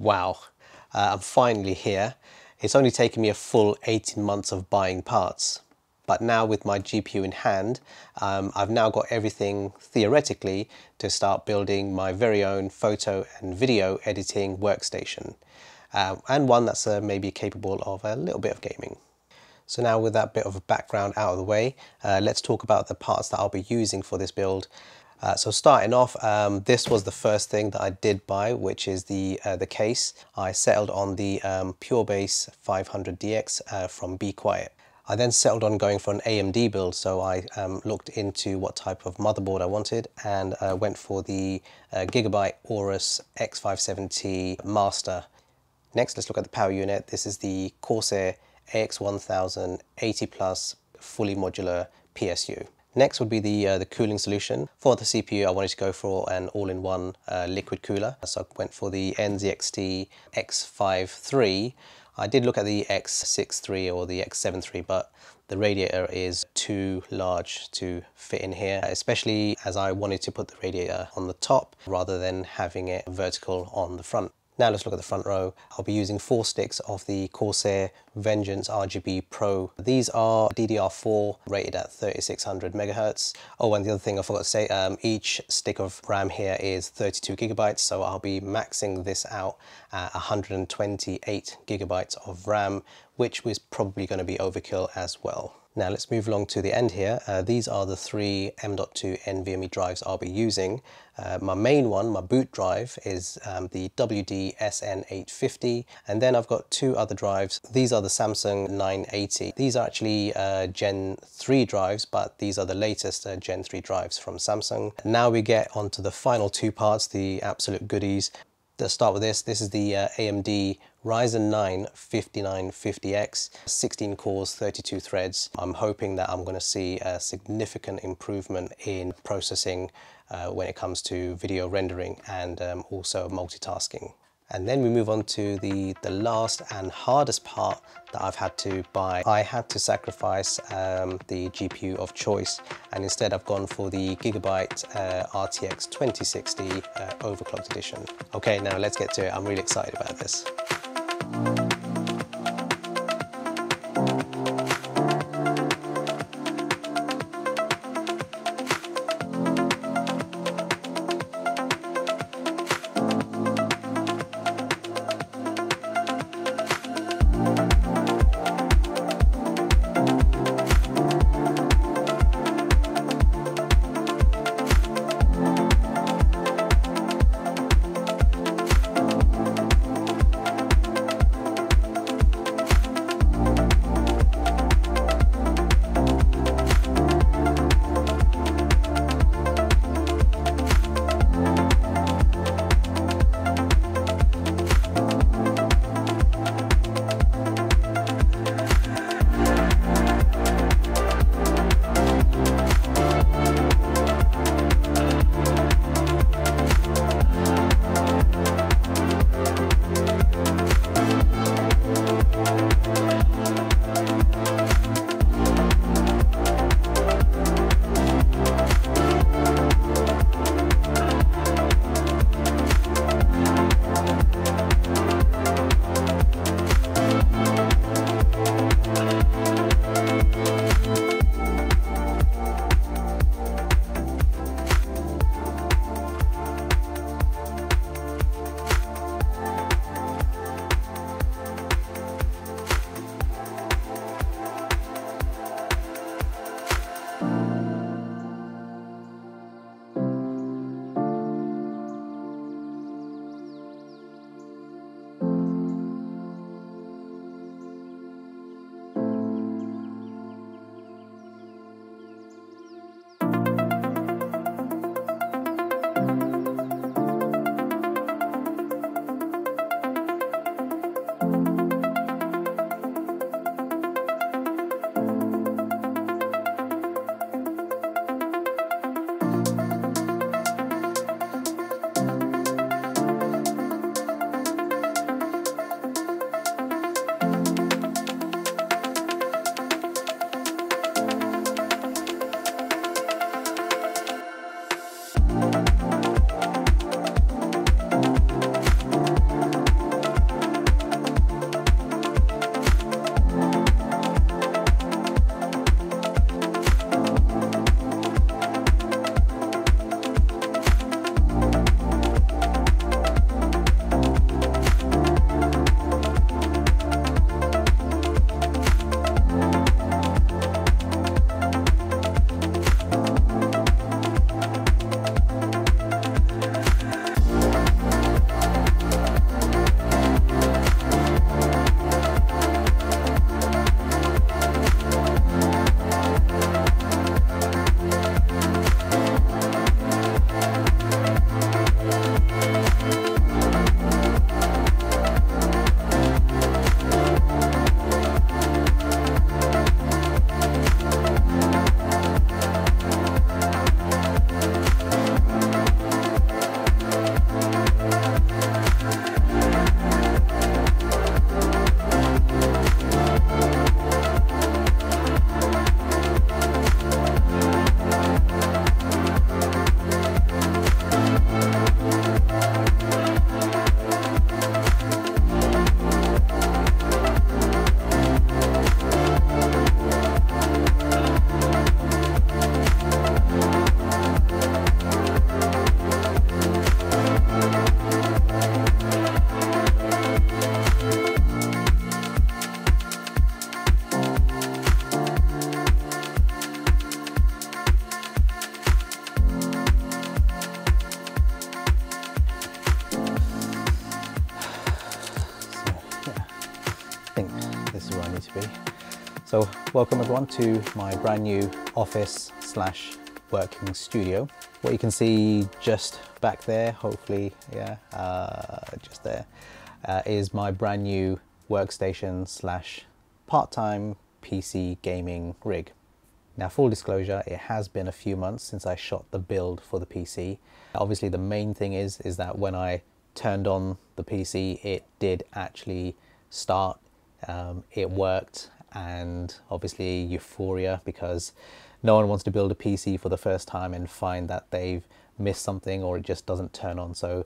Wow, uh, I'm finally here. It's only taken me a full 18 months of buying parts. But now with my GPU in hand, um, I've now got everything theoretically to start building my very own photo and video editing workstation. Uh, and one that's uh, maybe capable of a little bit of gaming. So now with that bit of background out of the way, uh, let's talk about the parts that I'll be using for this build uh, so starting off, um, this was the first thing that I did buy, which is the uh, the case. I settled on the um, Purebase 500DX uh, from Be Quiet. I then settled on going for an AMD build, so I um, looked into what type of motherboard I wanted and uh, went for the uh, Gigabyte Aorus X570 Master. Next, let's look at the power unit. This is the Corsair AX1000 80 Plus fully modular PSU. Next would be the, uh, the cooling solution. For the CPU, I wanted to go for an all-in-one uh, liquid cooler. So I went for the NZXT X53. I did look at the X63 or the X73, but the radiator is too large to fit in here, especially as I wanted to put the radiator on the top rather than having it vertical on the front. Now let's look at the front row. I'll be using four sticks of the Corsair Vengeance RGB Pro. These are DDR4 rated at 3600 megahertz. Oh, and the other thing I forgot to say, um, each stick of RAM here is 32 gigabytes, so I'll be maxing this out at 128 gigabytes of RAM, which was probably going to be overkill as well. Now let's move along to the end here. Uh, these are the three M.2 NVMe drives I'll be using. Uh, my main one, my boot drive, is um, the WD SN850 and then I've got two other drives. These are the Samsung 980. These are actually uh, Gen 3 drives but these are the latest uh, Gen 3 drives from Samsung. Now we get onto the final two parts, the absolute goodies. Let's start with this. This is the uh, AMD Ryzen 9 5950X, 16 cores, 32 threads. I'm hoping that I'm going to see a significant improvement in processing uh, when it comes to video rendering and um, also multitasking. And then we move on to the, the last and hardest part that I've had to buy. I had to sacrifice um, the GPU of choice and instead I've gone for the Gigabyte uh, RTX 2060 uh, overclocked edition. Okay, now let's get to it. I'm really excited about this. To So welcome everyone to my brand new office slash working studio. What you can see just back there, hopefully, yeah, uh, just there, uh, is my brand new workstation slash part-time PC gaming rig. Now full disclosure, it has been a few months since I shot the build for the PC. Obviously the main thing is, is that when I turned on the PC, it did actually start, um, it worked, and obviously euphoria because no one wants to build a PC for the first time and find that they've missed something or it just doesn't turn on. So,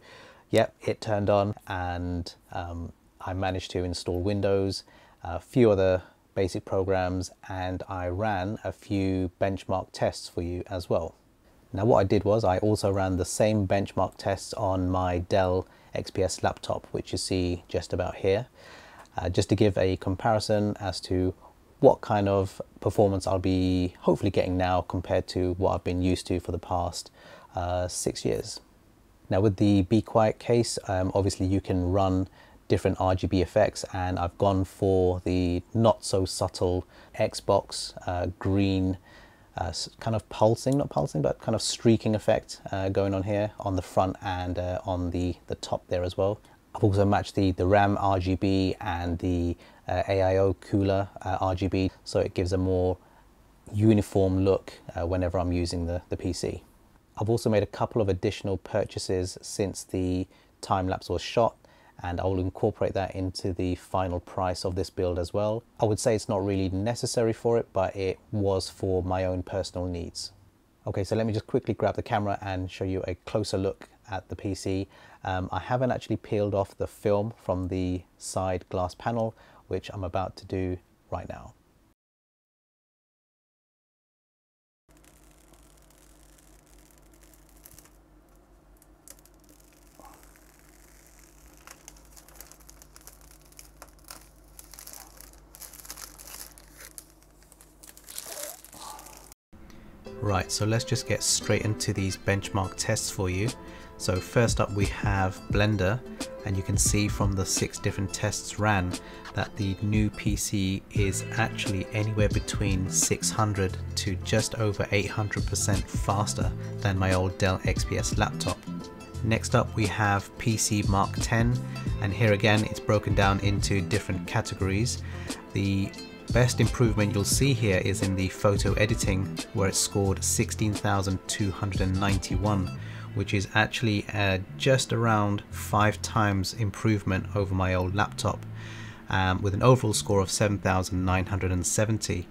yep, it turned on and um, I managed to install Windows, a few other basic programs, and I ran a few benchmark tests for you as well. Now, what I did was I also ran the same benchmark tests on my Dell XPS laptop, which you see just about here, uh, just to give a comparison as to what kind of performance I'll be hopefully getting now compared to what I've been used to for the past uh, six years. Now with the Be Quiet case, um, obviously you can run different RGB effects and I've gone for the not so subtle Xbox uh, green uh, kind of pulsing, not pulsing, but kind of streaking effect uh, going on here on the front and uh, on the, the top there as well. I've also matched the, the RAM RGB and the uh, AIO cooler uh, RGB so it gives a more uniform look uh, whenever I'm using the, the PC. I've also made a couple of additional purchases since the time lapse was shot and I will incorporate that into the final price of this build as well. I would say it's not really necessary for it, but it was for my own personal needs. Okay, so let me just quickly grab the camera and show you a closer look at the PC. Um, I haven't actually peeled off the film from the side glass panel, which I'm about to do right now. Right, so let's just get straight into these benchmark tests for you. So first up we have Blender and you can see from the six different tests ran that the new PC is actually anywhere between 600 to just over 800% faster than my old Dell XPS laptop. Next up we have PC Mark 10 and here again it's broken down into different categories. The best improvement you'll see here is in the photo editing where it scored 16,291 which is actually uh, just around five times improvement over my old laptop um, with an overall score of 7,970.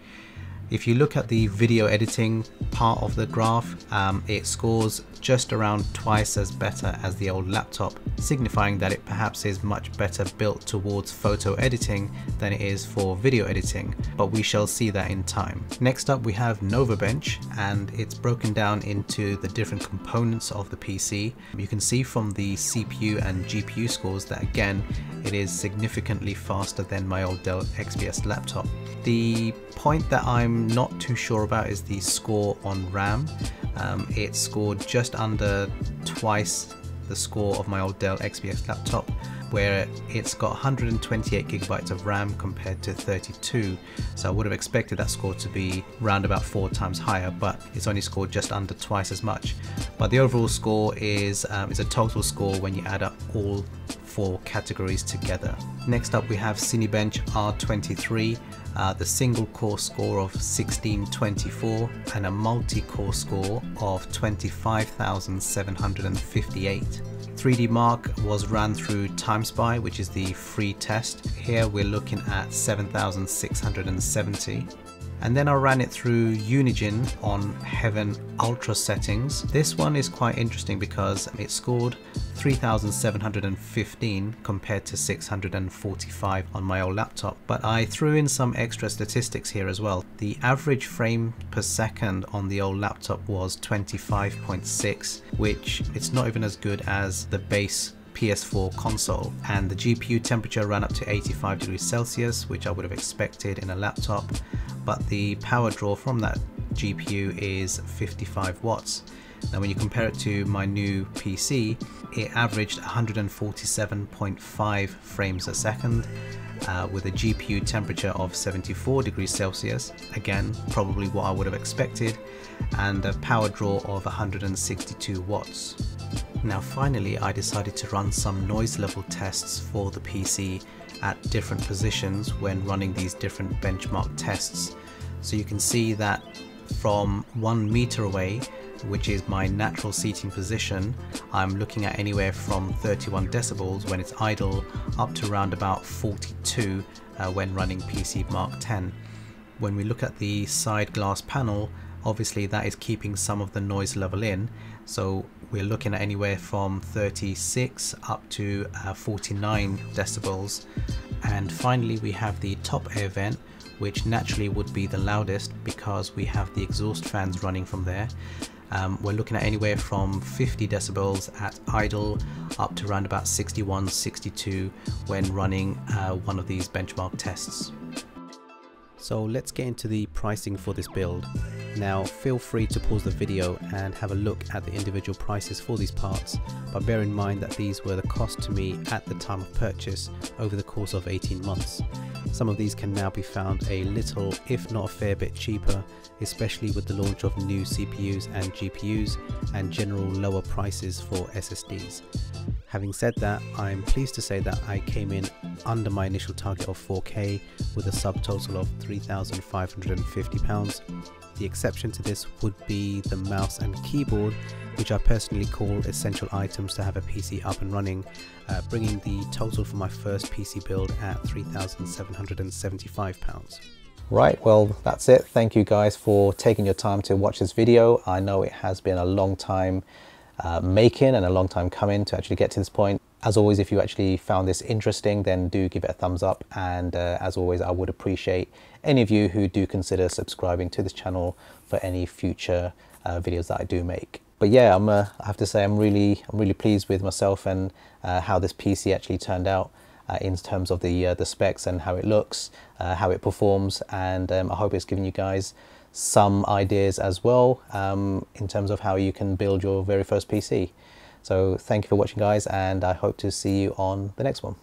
If you look at the video editing part of the graph, um, it scores just around twice as better as the old laptop, signifying that it perhaps is much better built towards photo editing than it is for video editing, but we shall see that in time. Next up we have NovaBench and it's broken down into the different components of the PC. You can see from the CPU and GPU scores that again it is significantly faster than my old Dell XPS laptop. The point that I'm not too sure about is the score on RAM. Um, it scored just under twice the score of my old Dell XPS laptop where it's got 128 gigabytes of RAM compared to 32 so I would have expected that score to be round about four times higher but it's only scored just under twice as much but the overall score is um, is a total score when you add up all four categories together. Next up we have Cinebench R23 uh, the single core score of 1624 and a multi-core score of 25,758. 3D Mark was ran through TimeSpy, which is the free test. Here we're looking at 7,670 and then I ran it through Unigine on Heaven Ultra settings. This one is quite interesting because it scored 3715 compared to 645 on my old laptop. But I threw in some extra statistics here as well. The average frame per second on the old laptop was 25.6, which it's not even as good as the base PS4 console and the GPU temperature ran up to 85 degrees Celsius which I would have expected in a laptop but the power draw from that GPU is 55 watts Now when you compare it to my new PC, it averaged 147.5 frames a second uh, with a GPU temperature of 74 degrees Celsius, again probably what I would have expected, and a power draw of 162 watts. Now finally I decided to run some noise level tests for the PC at different positions when running these different benchmark tests. So you can see that from one meter away which is my natural seating position, I'm looking at anywhere from 31 decibels when it's idle up to around about 42 uh, when running PC Mark 10. When we look at the side glass panel, obviously that is keeping some of the noise level in, so we're looking at anywhere from 36 up to uh, 49 decibels. And finally we have the top air vent which naturally would be the loudest because we have the exhaust fans running from there um, we're looking at anywhere from 50 decibels at idle up to around about 61, 62 when running uh, one of these benchmark tests. So let's get into the pricing for this build. Now feel free to pause the video and have a look at the individual prices for these parts, but bear in mind that these were the cost to me at the time of purchase over the course of 18 months. Some of these can now be found a little, if not a fair bit cheaper, especially with the launch of new CPUs and GPUs and general lower prices for SSDs. Having said that, I'm pleased to say that I came in under my initial target of 4K with a subtotal of £3,550. The exception to this would be the mouse and keyboard, which I personally call essential items to have a PC up and running, uh, bringing the total for my first PC build at £3,775. Right, well that's it. Thank you guys for taking your time to watch this video. I know it has been a long time uh, making and a long time coming to actually get to this point. As always, if you actually found this interesting, then do give it a thumbs up. And uh, as always, I would appreciate any of you who do consider subscribing to this channel for any future uh, videos that I do make. But yeah, I'm, uh, I have to say I'm really, I'm really pleased with myself and uh, how this PC actually turned out. Uh, in terms of the uh, the specs and how it looks, uh, how it performs, and um, I hope it's given you guys some ideas as well um, in terms of how you can build your very first PC. So thank you for watching guys and I hope to see you on the next one.